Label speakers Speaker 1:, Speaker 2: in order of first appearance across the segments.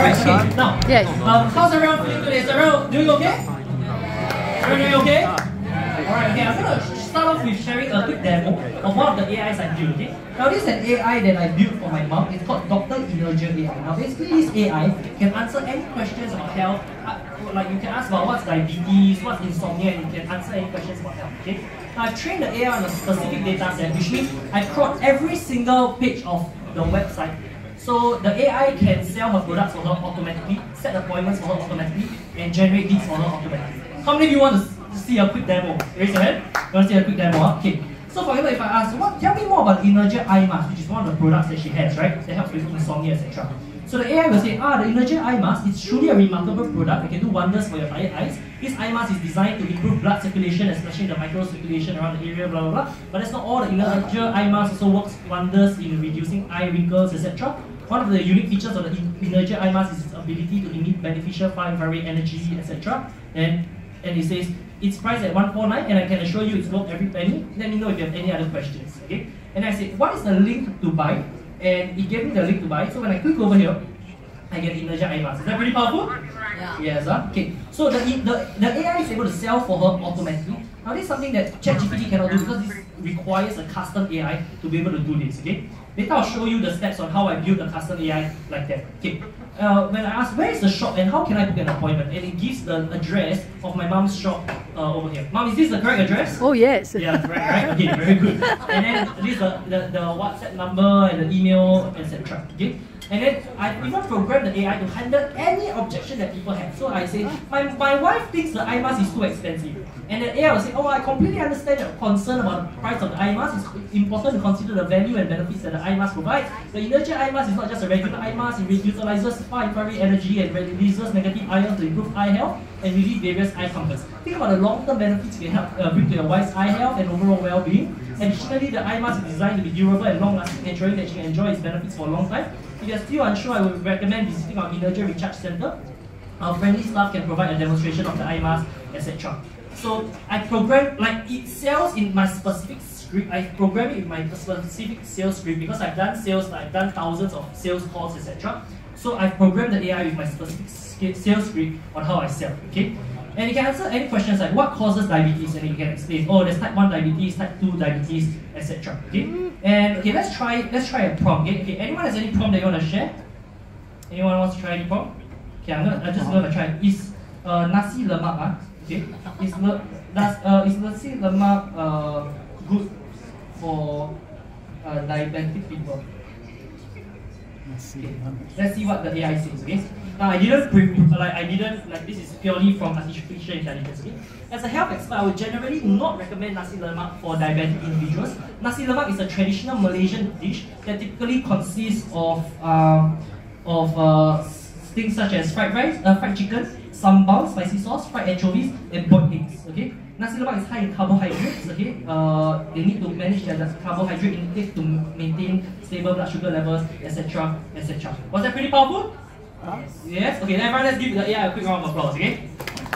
Speaker 1: Alright, okay. Now,
Speaker 2: Yes.
Speaker 1: um, how's everyone feeling today? Is everyone doing okay? Everyone doing okay? Alright, okay, I'm gonna start off with sharing a quick demo of one of the AIs I built, okay? Now this is an AI that I built for my mom. It's called Dr. Energia AI. Now basically this AI can answer any questions about health. Uh, like you can ask about what's diabetes, what's insomnia, and you can answer any questions about health, okay? Now I've trained the AI on a specific data set, which means I crawled every single page of the website so the AI can sell her products for her automatically, set appointments for her automatically, and generate leads for her automatically. How many of you want to see a quick demo? Raise your hand. You want to see a quick demo? huh? Okay. So for example, if I ask, what, tell me more about Energia Eye Mask, which is one of the products that she has, right? That helps with insomnia, etc. So the AI will say, ah, the Energia Eye Mask is truly a remarkable product. It can do wonders for your tired eyes. This eye mask is designed to improve blood circulation, especially the microcirculation around the area, blah blah blah. But that's not all. The Energia Eye Mask also works wonders in reducing eye wrinkles, etc. One of the unique features of the Eye Mask is its ability to emit beneficial far infrared energy, etc. And and it says it's priced at 149 and I can assure you it's worth every penny. Let me know if you have any other questions. Okay? And I said, what is the link to buy? And it gave me the link to buy. So when I click over here, I get Eye Mask. Is that pretty powerful?
Speaker 2: Yeah.
Speaker 1: Yes, huh? okay. So the, the, the AI is able to sell for her automatically. Now this is something that ChatGPT cannot do because this requires a custom AI to be able to do this, okay? Later I'll show you the steps on how I build a custom AI like that, okay? Uh, when I ask where is the shop and how can I book an appointment, and it gives the address of my mom's shop uh, over here. Mom, is this the correct address?
Speaker 2: Oh yes.
Speaker 1: Yeah, right, right. Okay, very good. And then this is the, the, the WhatsApp number and the email, etc. Okay. And then I even programmed the AI to handle any objection that people have. So I say, my, my wife thinks the eye mask is too expensive. And the AI will say, oh, I completely understand your concern about the price of the eye mask. It's important to consider the value and benefits that the eye mask provides. The Energy eye mask is not just a regular eye mask. It utilizes far infrared energy and releases negative ions to improve eye health and relieve various eye comforts. Think about the long-term benefits it can help uh, bring to your wife's eye health and overall well-being. Additionally, the eye mask is designed to be durable and long-lasting, ensuring that she can enjoy its benefits for a long time. If you're still unsure, I would recommend visiting our Energy Recharge Center. Our friendly staff can provide a demonstration of the eye mask, etc. So I program like it sells in my specific script. I program it in my specific sales script because I've done sales, I've done thousands of sales calls, etc. So I've programmed the AI with my specific sales script on how I sell. Okay. And you can answer any questions like what causes diabetes, and you can explain. Oh, there's type one diabetes, type two diabetes, etc. Okay. And okay, let's try let's try a prompt. Okay. okay. Anyone has any prompt that you want to share? Anyone wants to try any prompt? Okay, I'm gonna I'm just gonna try. Is uh, nasi lemak ah? Okay. Is le, does uh, is nasi lemak uh, good for uh, diabetic people? Let's see what the AI says. Okay. Now I didn't pre- like I didn't like this is purely from artificial intelligence. Okay. As a health expert, I would generally not recommend nasi lemak for diabetic individuals. Nasi lemak is a traditional Malaysian dish that typically consists of um, of uh, things such as fried rice, uh, fried chicken, sambal, spicy sauce, fried anchovies, and boiled eggs. Okay. Nasi lemak is high in carbohydrates. Okay. Uh, they need to manage their carbohydrate intake to maintain stable blood sugar levels, etc., etc. Was that pretty powerful? Yes. Okay. Then everyone, let's give the AI a quick round of applause. Okay.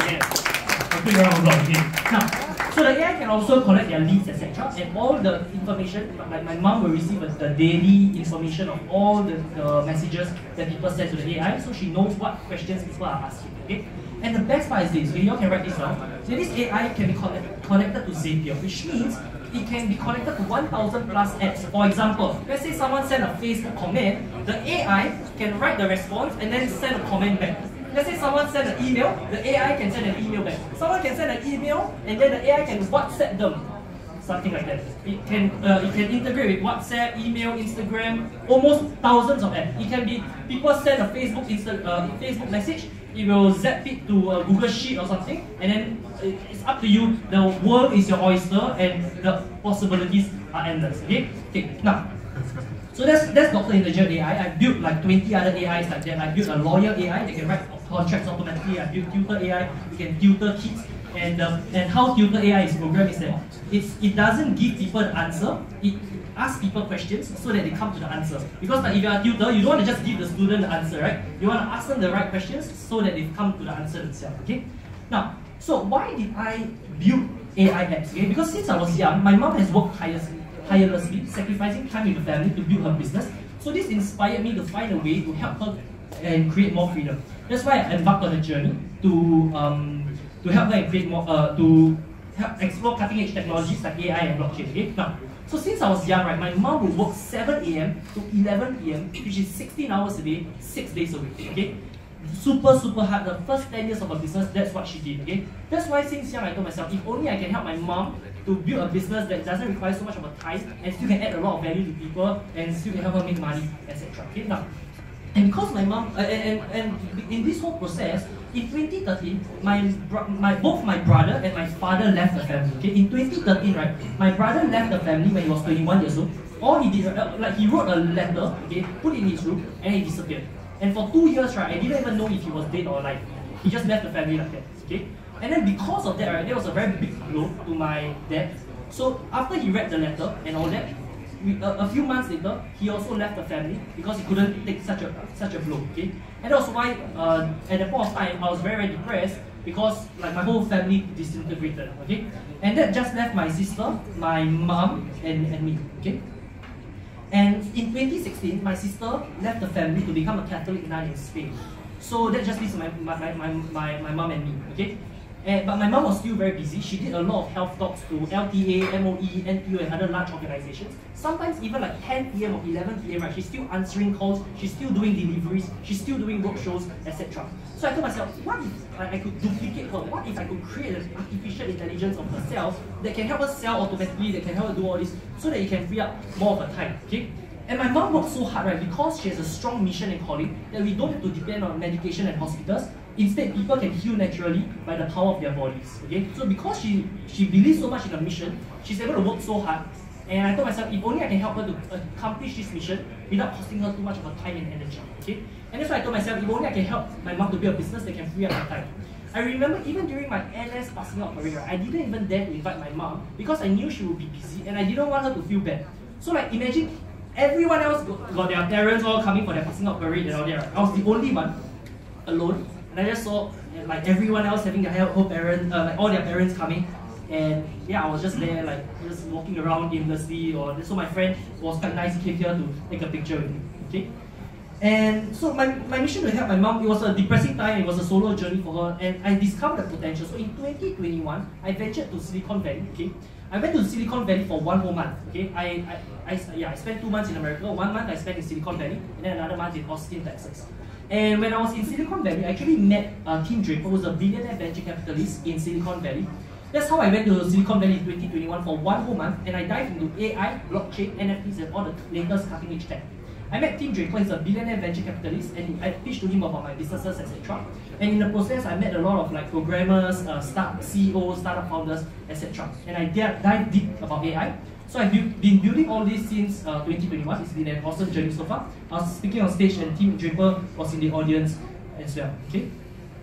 Speaker 1: Okay. A quick round of applause. Okay. Now, so the AI can also collect their leads, etc. And all the information, like my mom will receive the daily information of all the, the messages that people send to the AI, so she knows what questions people are asking. Okay. And the best part is this. Okay, you all can write this down. So this AI can be connect, connected to Zapier, which means it can be connected to 1000 plus apps. For example, let's say someone sent a Facebook comment, the AI can write the response and then send a comment back. Let's say someone sent an email, the AI can send an email back. Someone can send an email and then the AI can WhatsApp them. Something like that. It can uh, it can integrate with WhatsApp, email, Instagram, almost thousands of apps. It can be people send a Facebook Insta, uh, Facebook message, it will zap it to a Google Sheet or something, and then it's up to you. The world is your oyster, and the possibilities are endless. Okay, okay. Now, so that's that's Dr. Energia AI. I built like 20 other AIs like that. I built a lawyer AI that can write contracts automatically. I built tutor AI. You can tutor kids. And um, and how tutor AI is programmed is that it's it doesn't give people the answer. It asks people questions so that they come to the answer. Because like if you're a tutor, you don't want to just give the student the answer, right? You want to ask them the right questions so that they come to the answer themselves. Okay. Now, so why did I build AI apps? Okay, because since I was young, my mom has worked tirelessly tirelessly, sacrificing time with the family to build her business. So this inspired me to find a way to help her and create more freedom. That's why I embarked on a journey to um, to help her create more uh, to help explore cutting edge technologies like AI and blockchain. Okay, now so since I was young, right, my mom would work 7 a.m. to 11 p.m., which is 16 hours a day, six days a week. Okay, super super hard. The first 10 years of her business, that's what she did. Okay, that's why since young I told myself, if only I can help my mom to build a business that doesn't require so much of a time and still can add a lot of value to people and still can help her make money, etc. Okay, now and because my mom, uh, and, and, and in this whole process, in 2013, my, my both my brother and my father left the family. Okay, in 2013, right, my brother left the family when he was 21 years old. All he did, uh, like he wrote a letter, okay, put it in his room, and he disappeared. And for two years, right, I didn't even know if he was dead or alive. He just left the family like that. Okay, and then because of that, right, there was a very big blow to my dad. So after he read the letter and all that, we, a, a, few months later, he also left the family because he couldn't take such a such a blow. Okay, and that's why uh, at that point of time I was very, very depressed because like my whole family disintegrated. Okay, and that just left my sister, my mom, and, and me. Okay, and in 2016, my sister left the family to become a Catholic nun in Spain. So that just leaves my my, my, my, my, my mom and me. Okay, and, but my mom was still very busy. She did a lot of health talks to LTA, MOE, and other large organizations. Sometimes even like 10 p.m. or 11 p.m. Right, she's still answering calls. She's still doing deliveries. She's still doing workshops, etc. So I told myself, what if I, I could duplicate her? What if I could create an artificial intelligence of herself that can help her sell automatically, that can help her do all this, so that it can free up more of her time. Okay. And my mom worked so hard, right, because she has a strong mission and calling that we don't have to depend on medication and hospitals. Instead, people can heal naturally by the power of their bodies. Okay? So because she she believes so much in her mission, she's able to work so hard. And I told myself, if only I can help her to accomplish this mission without costing her too much of her time and energy. Okay? And that's why I told myself, if only I can help my mom to build a business that can free up her time. I remember even during my NS passing out parade, I didn't even dare to invite my mom because I knew she would be busy and I didn't want her to feel bad. So like imagine Everyone else got their parents all coming for their passing out parade and all that. I was the only one alone, and I just saw like everyone else having their whole parents, uh, like all their parents coming, and yeah, I was just there like just walking around aimlessly. Or so my friend was quite nice. Came here to take a picture with me. Okay. And so my, my mission to help my mom, it was a depressing time, it was a solo journey for her, and I discovered the potential. So in 2021, I ventured to Silicon Valley, okay? I went to Silicon Valley for one whole month. Okay, I, I, I, yeah, I spent two months in America. One month I spent in Silicon Valley, and then another month in Austin, Texas. And when I was in Silicon Valley, I actually met uh, Tim Draper, who was a billionaire venture capitalist in Silicon Valley. That's how I went to Silicon Valley in 2021 for one whole month, and I dived into AI, blockchain, NFTs, and all the latest cutting edge tech. I met Tim Draper, he's a billionaire venture capitalist, and I pitched to him about my businesses, etc. And in the process, I met a lot of like programmers, uh, start CEOs, startup founders, etc. And I dive deep about AI. So I've been building all this since uh, 2021. It's been an awesome journey so far. I was speaking on stage, and Tim Draper was in the audience as well. Okay.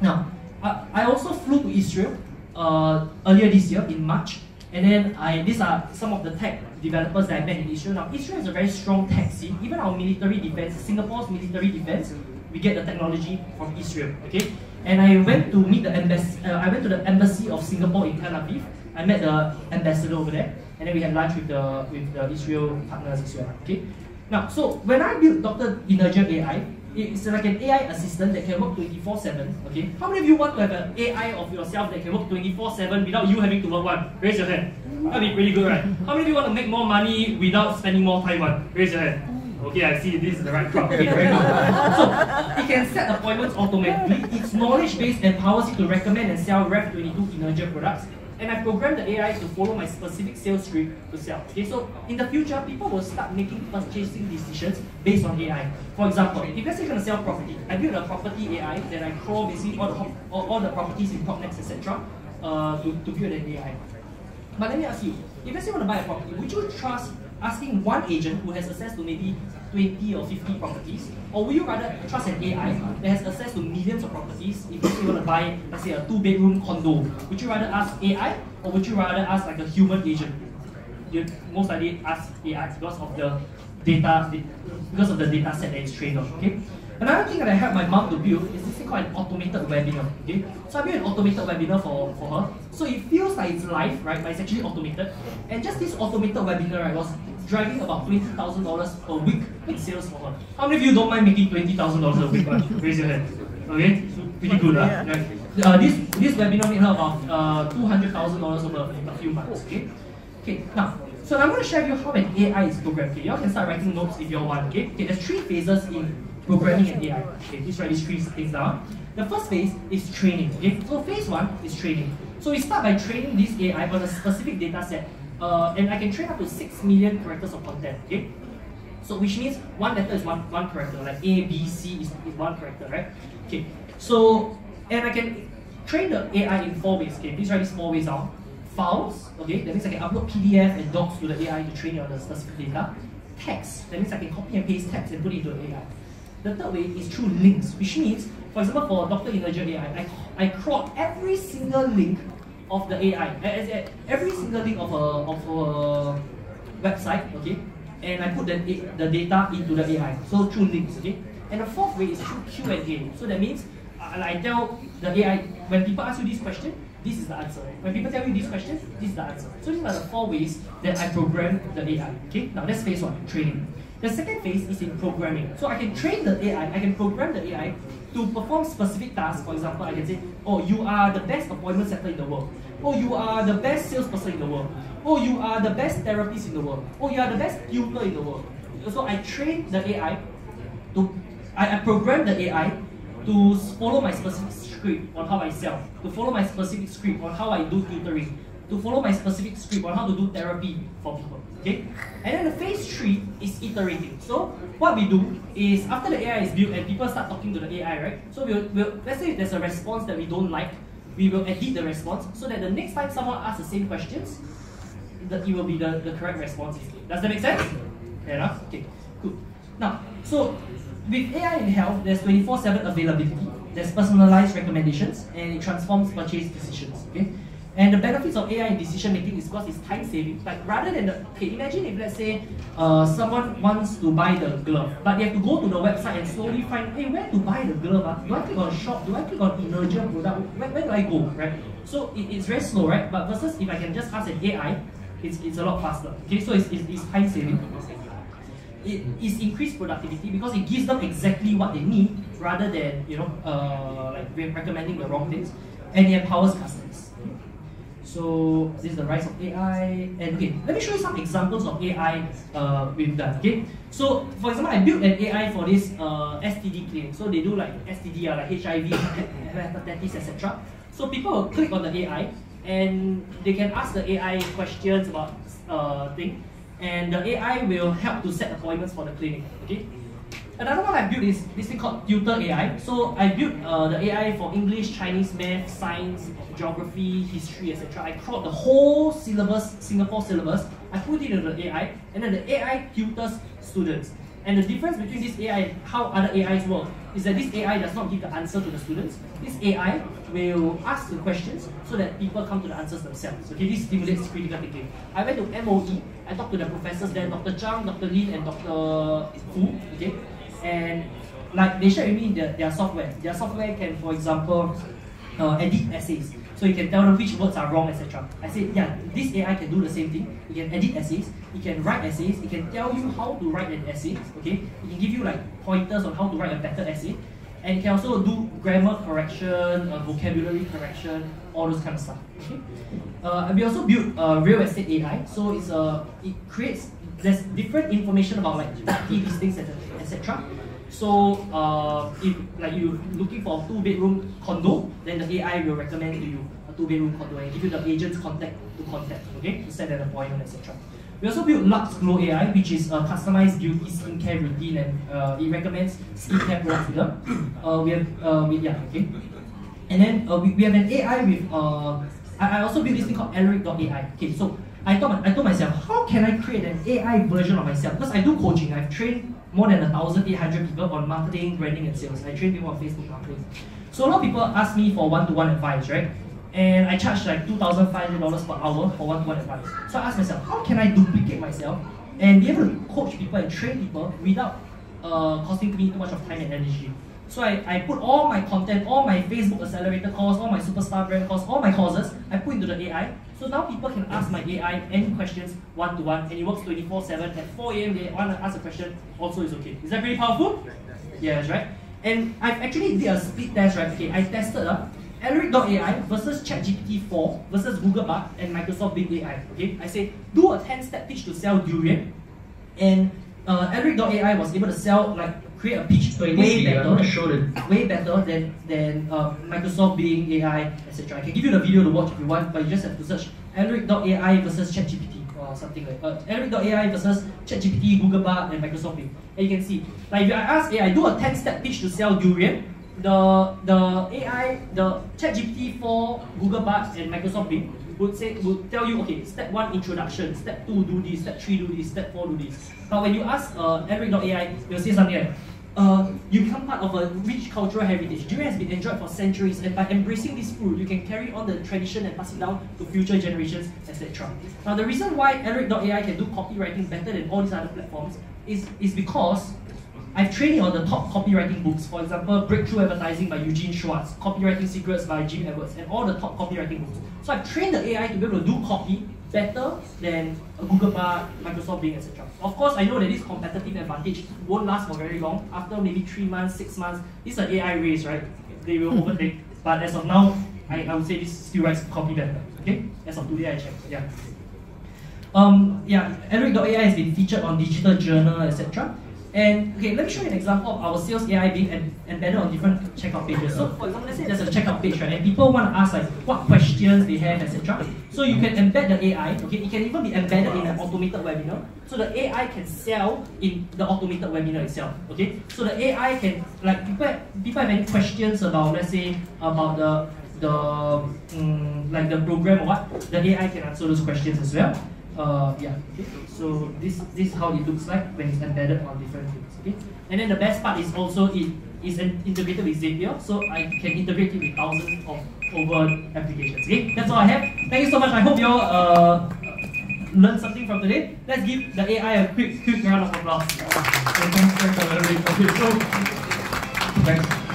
Speaker 1: Now, I, I also flew to Israel uh, earlier this year in March and then I, these are some of the tech developers that I met in Israel. Now, Israel is a very strong tech scene. Even our military defense, Singapore's military defense, we get the technology from Israel. Okay, and I went to meet the embassy. Uh, I went to the embassy of Singapore in Tel Aviv. I met the ambassador over there, and then we had lunch with the with the Israel partners as well. Okay, now so when I built Dr. Energia AI, it's like an AI assistant that can work 24-7. Okay. How many of you want to have an AI of yourself that can work 24-7 without you having to work one? Raise your hand. That'd be pretty good, right? How many of you want to make more money without spending more time one? Raise your hand. Okay, I see this is the right crowd. Okay, very good. So, it can set appointments automatically. Its knowledge base empowers you to recommend and sell Rev22 Inertia products and I programmed the AI to follow my specific sales script to sell. Okay, so in the future, people will start making purchasing decisions based on AI. For example, if let's say you're to sell property, I build a property AI that I crawl basically all the, all, all the properties in PropNex, etc. Uh, to, to build an AI. But let me ask you, if let's say you want to buy a property, would you trust asking one agent who has access to maybe 20 or 50 properties? Or would you rather trust an AI that has access to millions of properties if you want to buy, let's say, a two bedroom condo? Would you rather ask AI or would you rather ask like a human agent? You most likely ask AI because of the data, because of the data set that it's trained on, okay? Another thing that I helped my mom to build is this thing called an automated webinar. Okay, so I built an automated webinar for, for her. So it feels like it's live, right? But it's actually automated. And just this automated webinar, right, was driving about twenty thousand dollars per week in sales for her. How many of you don't mind making twenty thousand dollars a week? Raise your hand. Okay, pretty good, huh? Right. Uh, this this webinar made her about uh, two hundred thousand dollars over a few months. Okay. Okay. Now, so I'm going to share with you how an AI is programmed. Okay, y'all can start writing notes if you want. Okay. Okay. There's three phases in programming an AI. Okay. Please write these three things down. The first phase is training. Okay. So phase one is training. So we start by training this AI on a specific data set. Uh, and I can train up to 6 million characters of content. Okay. So which means one letter is one, one character, like A, B, C is, is one character, right? Okay. So and I can train the AI in four ways. Okay, please write these four ways down. Files, okay, that means I can upload PDF and docs to the AI to train it on the specific data. Text, that means I can copy and paste text and put it into the AI. The third way is through links, which means, for example, for Dr. Energia AI, I, I crawl every single link of the AI, every single link of a, of a website, okay, and I put the, the data into the AI, so through links, okay. And the fourth way is through Q&A, so that means uh, I tell the AI, when people ask you this question, this is the answer. When people tell you this question, this is the answer. So these are the four ways that I program the AI. Okay, now that's phase one, training. The second phase is in programming. So I can train the AI, I can program the AI to perform specific tasks. For example, I can say, oh, you are the best appointment setter in the world. Oh, you are the best salesperson in the world. Oh, you are the best therapist in the world. Oh, you are the best tutor in the world. So I train the AI to, I, I program the AI to follow my specific script on how I sell, to follow my specific script on how I do tutoring, to follow my specific script on how to do therapy for people. Okay? And then the phase three is iterating. So what we do is after the AI is built and people start talking to the AI, right? So we'll, we'll let's say there's a response that we don't like, we will edit the response so that the next time someone asks the same questions, that it will be the, the correct response. Does that make sense? Fair enough? Okay, good. Now, so with AI in health, there's 24-7 availability, there's personalized recommendations, and it transforms purchase decisions. Okay? And the benefits of AI in decision making is because it's time saving. Like rather than the okay, imagine if let's say uh, someone wants to buy the glove, but they have to go to the website and slowly find, hey, where to buy the glove? Uh? Do I click on shop? Do I click on Energia product? Where, where do I go? Right? So it, it's very slow, right? But versus if I can just ask an AI, it's, it's a lot faster. Okay, so it's, it's, it's time saving it is increased productivity because it gives them exactly what they need rather than you know uh, like recommending the wrong things, and it empowers customers. So this is the rise of AI, and okay, let me show you some examples of AI uh, we've done. Okay, so for example, I built an AI for this uh, STD clinic. So they do like STD, uh, like HIV, hepatitis, etc. So people will click on the AI and they can ask the AI questions about uh, thing and the AI will help to set appointments for the clinic. Okay. Another one I built is this thing called Tutor AI. So I built uh, the AI for English, Chinese, Math, Science, Geography, History, etc. I crawled the whole syllabus, Singapore syllabus. I put it into the AI, and then the AI tutors students. And the difference between this AI and how other AIs work is that this AI does not give the answer to the students. This AI will ask the questions so that people come to the answers themselves. Okay, this stimulates critical thinking. I went to MOE, I talked to the professors there, Dr. Chang, Dr. Lin, and Dr. Fu, okay? And like they shared with me their, their software. Their software can, for example, uh, edit essays. So you can tell them which words are wrong, etc. I said, yeah, this AI can do the same thing. It can edit essays, it can write essays, it can tell you how to write an essay, okay? It can give you like pointers on how to write a better essay. And it can also do grammar correction, uh, vocabulary correction, all those kind of stuff. Okay? Uh, we also built a real estate AI. So it's a, uh, it creates, there's different information about like property listings, etc. Etc. So uh, if like you're looking for a two bedroom condo, then the AI will recommend to you a two bedroom condo and give you the agent's contact to contact, okay, to set an appointment, etc. We also built Lux Glow AI, which is a customized beauty skincare routine and uh, it recommends skincare products. Uh, we have, uh, we, yeah, okay. And then uh, we, we have an AI with, uh, I, I also built this thing called Alaric.ai. Okay, so I thought I told myself, how can I create an AI version of myself? Because I do coaching, I've trained more than 1,800 people on marketing, branding, and sales. I train people on Facebook marketing. So a lot of people ask me for one-to-one advice, right? And I charge like $2,500 per hour for one-to-one advice. So I asked myself, how can I duplicate myself and be able to coach people and train people without uh, costing me too much of time and energy? So I, I put all my content, all my Facebook accelerator course, all my superstar brand course, all my courses, I put into the AI So now people can ask my AI any questions one to one, and it works 24 7. At 4 a.m., they want to ask a question, also is okay. Is that pretty powerful? Yes, right? And I've actually did a speed test, right? Okay, I tested uh, Alaric.ai versus ChatGPT 4 versus Google Bard and Microsoft Bing AI. Okay, I say do a 10 step pitch to sell durian, and uh, Alaric.ai was able to sell like create a pitch way better,
Speaker 2: show
Speaker 1: way better than than uh, Microsoft Bing AI, etc. I can give you the video to watch if you want, but you just have to search Alaric.ai versus ChatGPT or something like uh, Alaric.ai versus ChatGPT, Google Bard, and Microsoft Bing. And you can see, like if I ask AI, do a 10 step pitch to sell durian, the the AI, the ChatGPT for Google Bard and Microsoft Bing would say would tell you, okay, step one introduction, step two do this, step three do this, step four do this. But when you ask uh, Alaric.ai, they'll say something like, uh, you become part of a rich cultural heritage. Durian has been enjoyed for centuries, and by embracing this fruit, you can carry on the tradition and pass it down to future generations, etc. Now, the reason why Alaric.ai can do copywriting better than all these other platforms is, is because I've trained on the top copywriting books. For example, Breakthrough Advertising by Eugene Schwartz, Copywriting Secrets by Jim Edwards, and all the top copywriting books. So I've trained the AI to be able to do copy better than a Google Bard, Microsoft Bing, etc. Of course, I know that this competitive advantage won't last for very long. After maybe three months, six months, this is an AI race, right? They will overtake. But as of now, I, I would say this still writes copy better. Okay? As of today, I checked. Yeah. Um, yeah, Alaric.ai has been featured on Digital Journal, etc. And okay, let me show you an example of our sales AI being embedded on different checkout pages. So for example, let's say there's a checkout page, right? And people want to ask like what questions they have, etc. So you can embed the AI, okay? It can even be embedded in an automated webinar. So the AI can sell in the automated webinar itself. Okay? So the AI can like people people have any questions about let's say about the the um, like the program or what, the AI can answer those questions as well. Uh, yeah, okay. So this this is how it looks like when it's embedded on different things. Okay. And then the best part is also it is integrated with Zapier, so I can integrate it with thousands of over applications. Okay, that's all I have. Thank you so much. I hope you all uh, learned something from today. Let's give the AI a quick quick round of applause.
Speaker 2: Thanks, thanks, thanks,
Speaker 1: thanks.